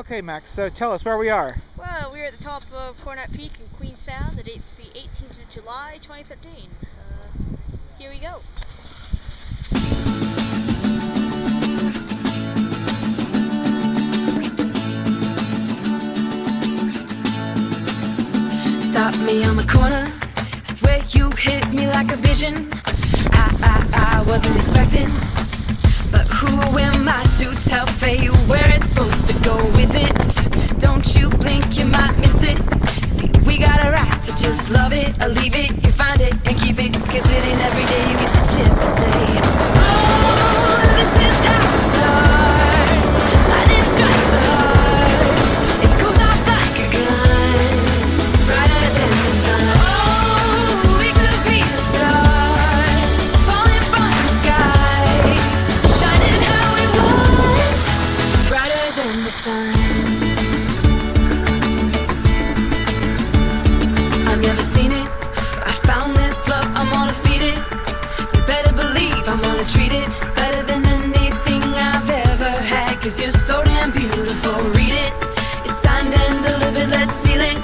Okay, Max, so tell us where we are. Well, we're at the top of Coronet Peak in Queenstown. The date's the 18th of July, 2013. Uh, here we go. Stop me on the corner. Swear you hit me like a vision. I, I, I wasn't expecting. Who am I to tell fate where it's supposed to go with it? Don't you blink, you might miss it. See, we got a right to just love it leave Cause you're so damn beautiful. Read it. It's signed and delivered. Let's seal it.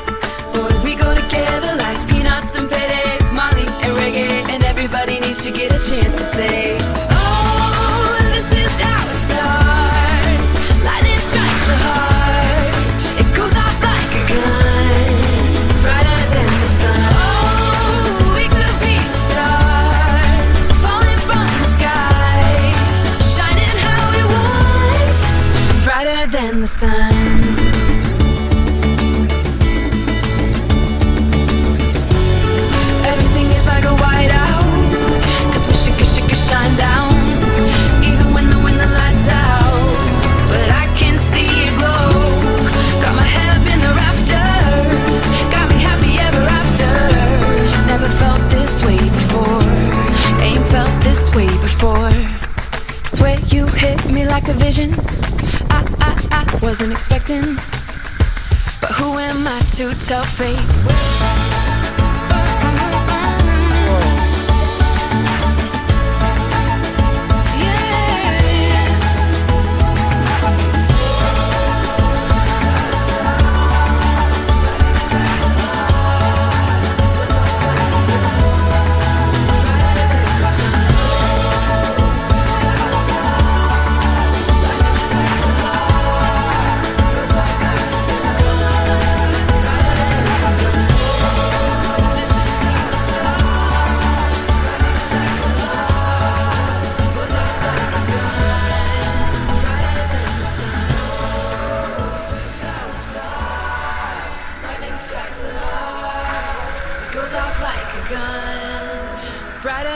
Boy, we go together like peanuts and paydays, Marley and reggae, and everybody needs to get a chance to say, like a vision. I, I, I wasn't expecting. But who am I to tell fate?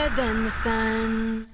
Than the sun.